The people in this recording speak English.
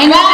Amen.